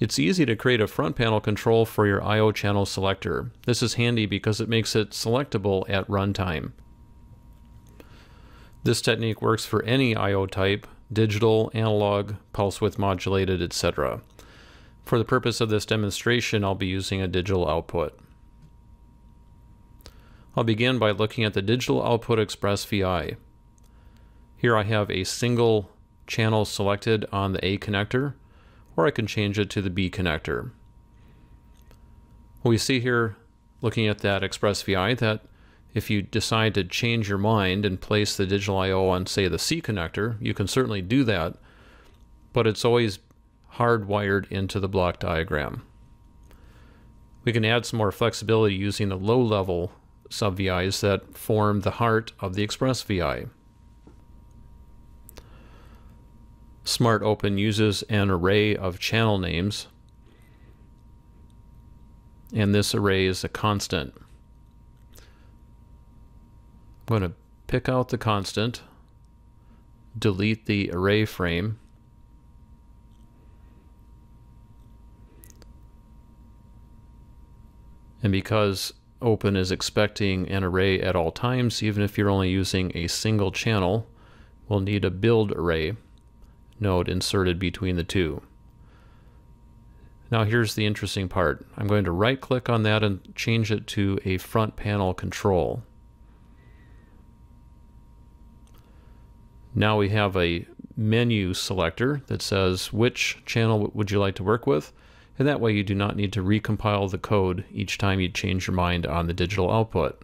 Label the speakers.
Speaker 1: It's easy to create a front panel control for your I.O. channel selector. This is handy because it makes it selectable at runtime. This technique works for any I.O. type, digital, analog, pulse width modulated, etc. For the purpose of this demonstration, I'll be using a digital output. I'll begin by looking at the digital output express VI. Here I have a single channel selected on the A connector, or I can change it to the B connector. We see here, looking at that express VI, that if you decide to change your mind and place the digital I.O. on, say, the C connector, you can certainly do that, but it's always hardwired into the block diagram. We can add some more flexibility using the low-level sub-VIs that form the heart of the express VI. Smart Open uses an array of channel names, and this array is a constant. I'm going to pick out the constant, delete the array frame, and because open is expecting an array at all times, even if you're only using a single channel, we'll need a build array node inserted between the two. Now here's the interesting part. I'm going to right click on that and change it to a front panel control. Now we have a menu selector that says which channel would you like to work with and that way you do not need to recompile the code each time you change your mind on the digital output.